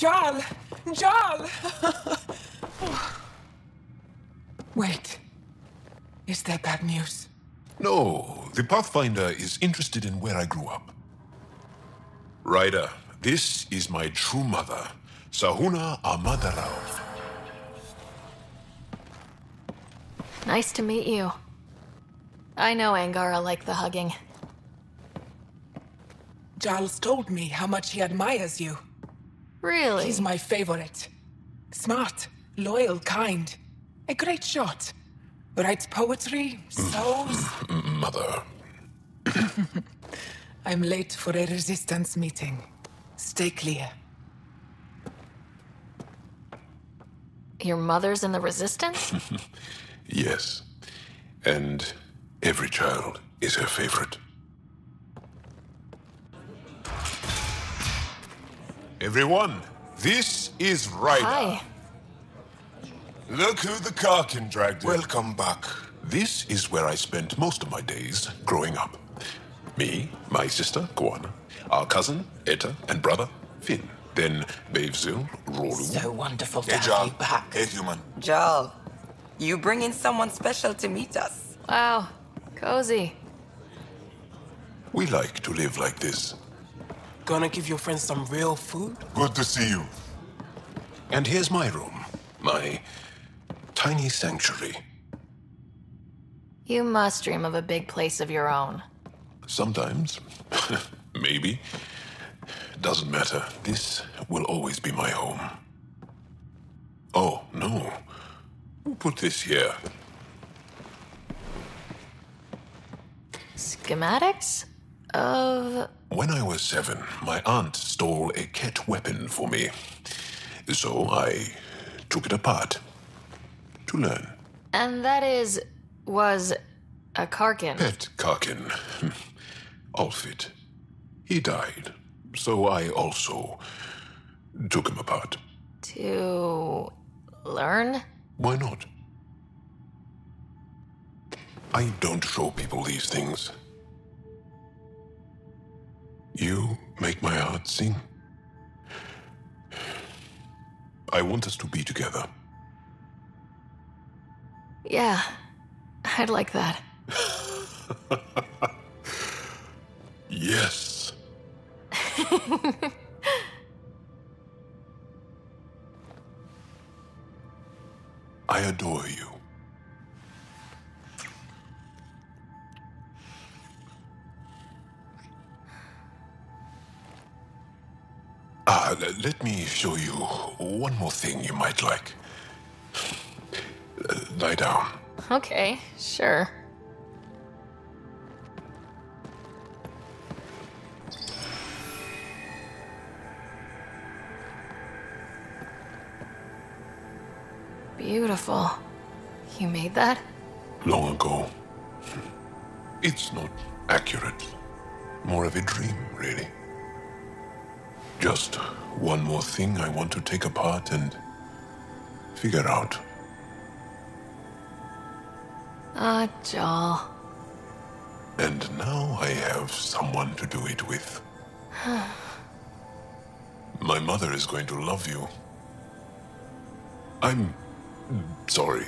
Jaal! Jaal! Wait. Is there bad news? No, the Pathfinder is interested in where I grew up. Ryder, this is my true mother, Sahuna Ama Darav. Nice to meet you. I know Angara like the hugging. Jaal told me how much he admires you. Really? He's my favorite. Smart, loyal, kind. A great shot. Writes poetry, sews. Mother. I'm late for a resistance meeting. Stay clear. Your mother's in the resistance? Yes. And every child is her favorite. Everyone, this is Ryder. Hi. Look who the Karkin dragged in. Welcome back. This is where I spent most of my days growing up. Me, my sister, Koana, our cousin, Etta, and brother, Finn. Then Bavzil, Rolu. So wonderful to Hey, have you back. Hey, human. Jaal, you bring in someone special to meet us. Wow. Cozy. We like to live like this. Gonna give your friends some real food? Good to see you. And here's my room, my tiny sanctuary. You must dream of a big place of your own. Sometimes, maybe. Doesn't matter. This will always be my home. Oh, no. Who put this here? Schematics? Of. When I was seven, my aunt stole a kett weapon for me. So I took it apart to learn. And that is. was. a Karkin. Pet Karkin. Alfit. He died. So I also took him apart. To. learn? Why not? I don't show people these things. You make my heart sing. I want us to be together. Yeah. I'd like that. Yes. I adore you. Ah, let me show you one more thing you might like. Uh, Lie down. Okay, sure. Beautiful. You made that? long ago. It's not accurate. More of a dream, really. Just one more thing I want to take apart and figure out. Ah, Jaal. And now I have someone to do it with. My mother is going to love you. I'm sorry